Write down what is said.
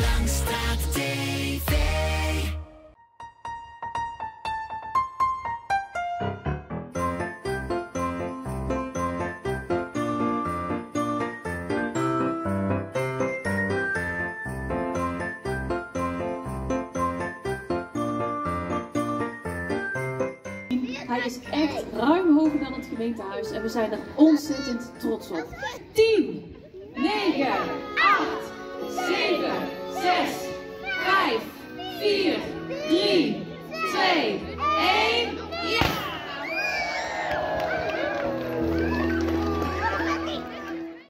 Langstraat TV. Hij is echt ruim hoger dan het gemeentehuis en we zijn er ontzettend trots op. 10, zes, vijf, vier, drie, twee,